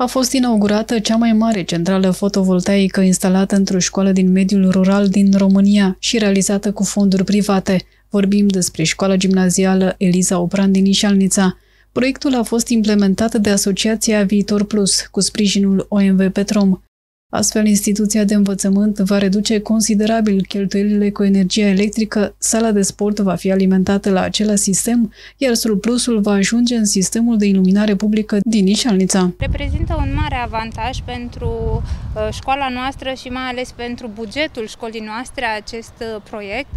A fost inaugurată cea mai mare centrală fotovoltaică instalată într-o școală din mediul rural din România și realizată cu fonduri private. Vorbim despre școala gimnazială Eliza Opran din Ișalnița. Proiectul a fost implementat de Asociația Viitor Plus cu sprijinul OMV Petrom. Astfel, instituția de învățământ va reduce considerabil cheltuielile cu energia electrică, sala de sport va fi alimentată la același sistem, iar surplusul va ajunge în sistemul de iluminare publică din Ișalnița. Reprezintă un mare avantaj pentru uh, școala noastră și mai ales pentru bugetul școlii noastre acest uh, proiect,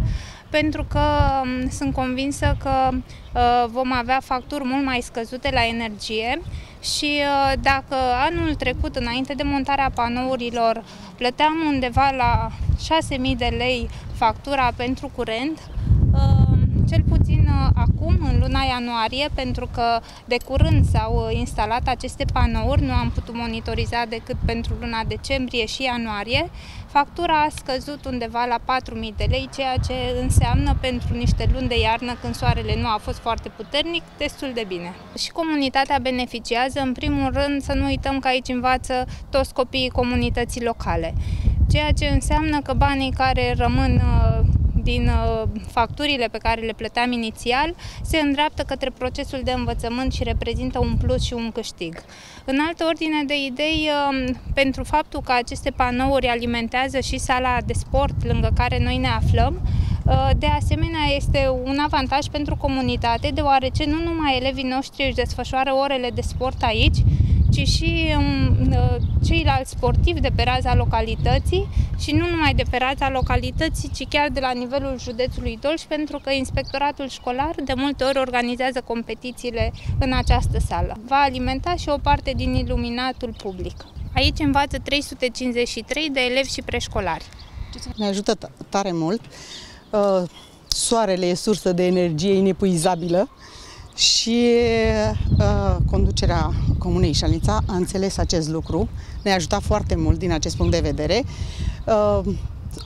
pentru că um, sunt convinsă că uh, vom avea facturi mult mai scăzute la energie și uh, dacă anul trecut, înainte de montarea panourilor, plăteam undeva la 6.000 de lei factura pentru curent, uh, cel puțin uh, acum, în luna ianuarie, pentru că de curând s-au instalat aceste panouri, nu am putut monitoriza decât pentru luna decembrie și ianuarie, factura a scăzut undeva la 4.000 de lei, ceea ce înseamnă pentru niște luni de iarnă, când soarele nu a fost foarte puternic, destul de bine. Și comunitatea beneficiază, în primul rând, să nu uităm că aici învață toți copiii comunității locale, ceea ce înseamnă că banii care rămân uh, din uh, facturile pe care le plăteam inițial se îndreaptă către procesul de învățământ și reprezintă un plus și un câștig. În altă ordine de idei, um, pentru faptul că aceste panouri alimentează și sala de sport lângă care noi ne aflăm, uh, de asemenea, este un avantaj pentru comunitate, deoarece nu numai elevii noștri își desfășoară orele de sport aici, ci și um, uh, ceilalți sportivi de pe raza localității și nu numai de pe raza localității, ci chiar de la nivelul județului Dolj, pentru că inspectoratul școlar de multe ori organizează competițiile în această sală. Va alimenta și o parte din iluminatul public. Aici învață 353 de elevi și preșcolari. Ne ajută tare mult. Uh, soarele e sursă de energie inepuizabilă și uh, conducerea Comunei Șalnița a înțeles acest lucru. Ne-a ajutat foarte mult din acest punct de vedere. Uh,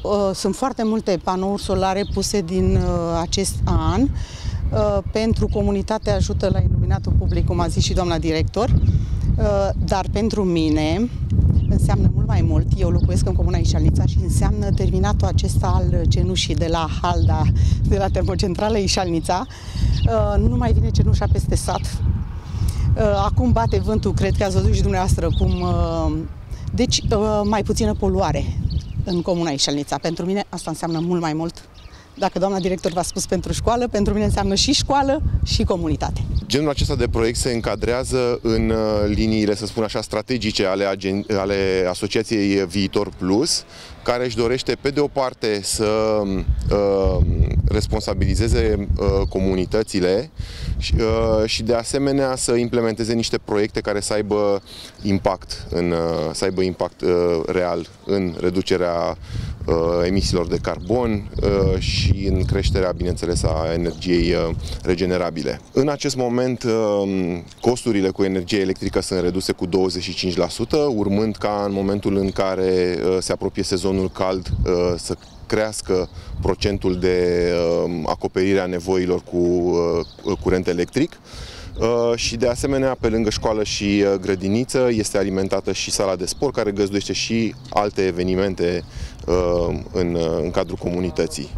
uh, sunt foarte multe panouri solare puse din uh, acest an uh, pentru comunitate ajută la iluminatul public, cum a zis și doamna director, uh, dar pentru mine înseamnă mult mai mult. Eu locuiesc în Comuna Ișalnița și înseamnă terminatul acesta al cenușii de la Halda, de la termocentrală Ișalnița. Uh, nu mai vine cenușa peste sat. Uh, acum bate vântul, cred că ați văzut și dumneavoastră cum... Uh, deci mai puțină poluare în Comuna Ișalnița. Pentru mine asta înseamnă mult mai mult dacă doamna director v-a spus pentru școală, pentru mine înseamnă și școală și comunitate. Genul acesta de proiect se încadrează în uh, liniile, să spun așa, strategice ale, agen- ale Asociației Viitor Plus, care își dorește, pe de o parte, să uh, responsabilizeze uh, comunitățile și, uh, și, de asemenea, să implementeze niște proiecte care să aibă impact, în, uh, să aibă impact uh, real în reducerea uh, emisiilor de carbon uh, și în creșterea, bineînțeles, a energiei uh, regenerabile. În acest moment, uh, costurile cu energie electrică sunt reduse cu 25%, urmând ca în momentul în care uh, se apropie sezonul sezonul cald uh, să crească procentul de uh, acoperire a nevoilor cu uh, curent electric. Și de asemenea, pe lângă școală și grădiniță, este alimentată și sala de sport, care găzduiește și alte evenimente în, în cadrul comunității.